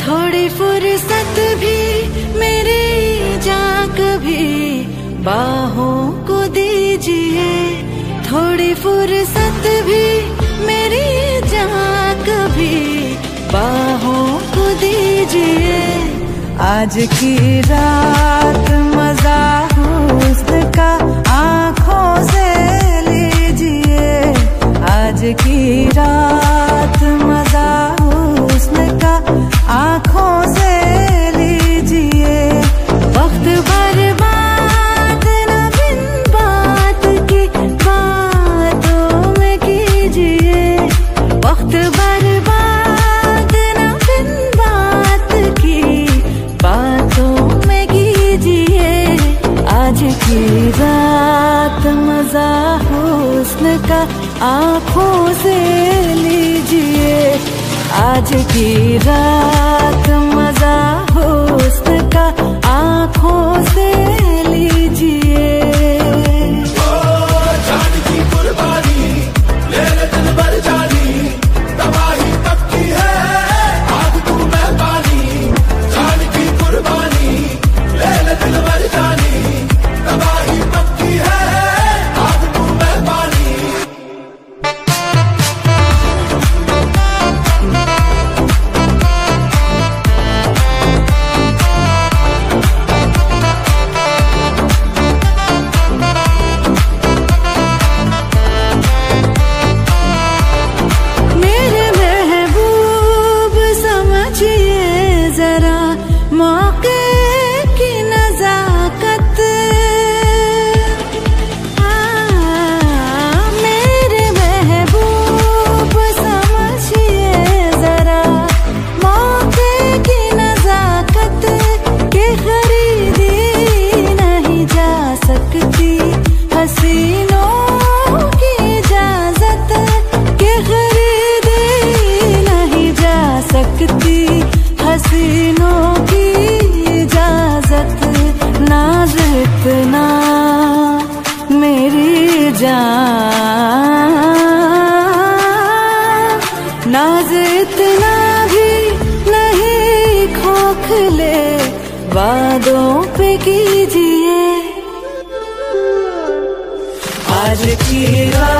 थोड़ी फुर्सत भी मेरे जा कभी बाहों को दीजिए। थोड़ी फुर्सत भी मेरी जा कभी बाहों को दीजिए। आज की रात मज़ा आँखों से लीजिए। आज की रात मज़ा होस्त का आँखों नाज इतना मेरी जान। नाज इतना भी नहीं खोखले वादों पे कीजिए। आज की रात